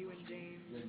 you and James.